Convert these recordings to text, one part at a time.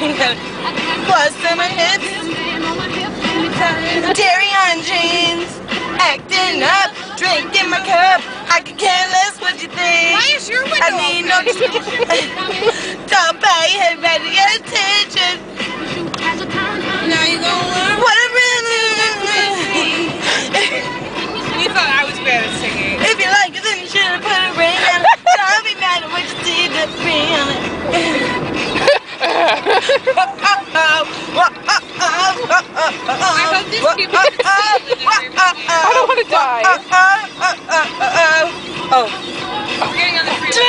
you should have put a ring on it. Plus on my hips. Dairy on jeans. Acting up. Drinking my cup. I could care less what you think. Why is your window I need no I don't want to die. Oh. We're getting on the freeway.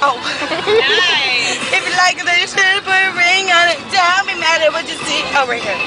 Oh. Nice. If you like it, should put a ring on it. Don't be mad at what you see. Oh, right here.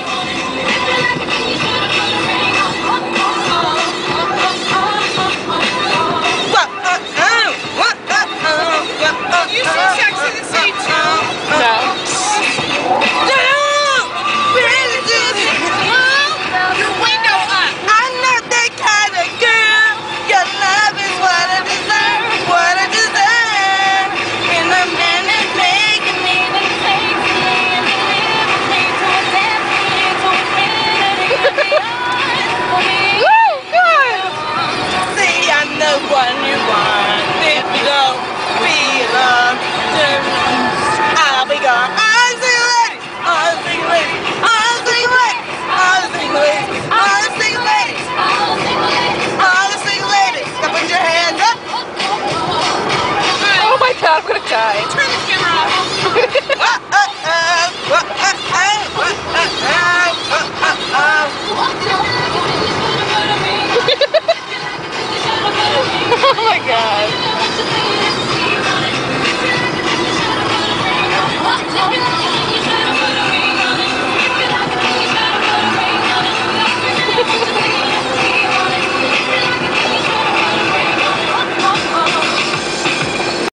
The one you want. If you don't belong, I'll be gone. The. Now put your hands up. Oh my god, I'm gonna die. Oh my god.